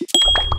you